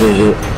谢